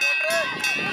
Vamos,